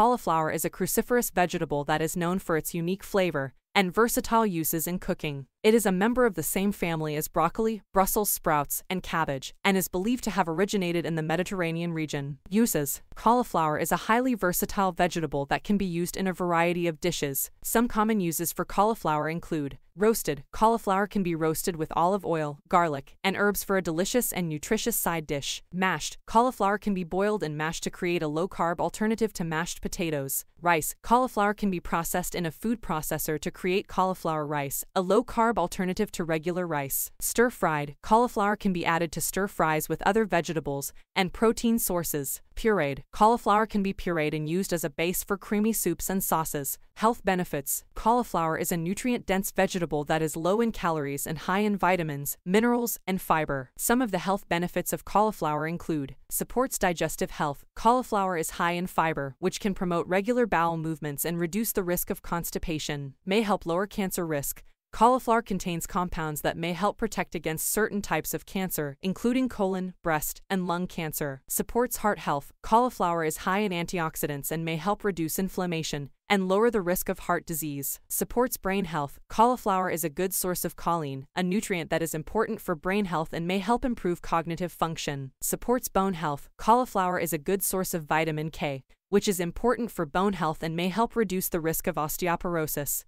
cauliflower is a cruciferous vegetable that is known for its unique flavor and versatile uses in cooking. It is a member of the same family as broccoli, Brussels sprouts, and cabbage, and is believed to have originated in the Mediterranean region. Uses Cauliflower is a highly versatile vegetable that can be used in a variety of dishes. Some common uses for cauliflower include Roasted cauliflower can be roasted with olive oil, garlic, and herbs for a delicious and nutritious side dish. Mashed cauliflower can be boiled and mashed to create a low carb alternative to mashed potatoes. Rice cauliflower can be processed in a food processor to create cauliflower rice, a low carb alternative to regular rice. Stir fried cauliflower can be added to stir fries with other vegetables and protein sources. Pureed cauliflower can be pureed and used as a base for creamy soups and sauces. Health benefits cauliflower is a nutrient dense vegetable that is low in calories and high in vitamins, minerals, and fiber. Some of the health benefits of cauliflower include supports digestive health. Cauliflower is high in fiber, which can promote regular bowel movements and reduce the risk of constipation, may help lower cancer risk. Cauliflower contains compounds that may help protect against certain types of cancer, including colon, breast, and lung cancer. Supports heart health. Cauliflower is high in antioxidants and may help reduce inflammation and lower the risk of heart disease. Supports brain health. Cauliflower is a good source of choline, a nutrient that is important for brain health and may help improve cognitive function. Supports bone health. Cauliflower is a good source of vitamin K, which is important for bone health and may help reduce the risk of osteoporosis.